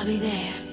I'll be there.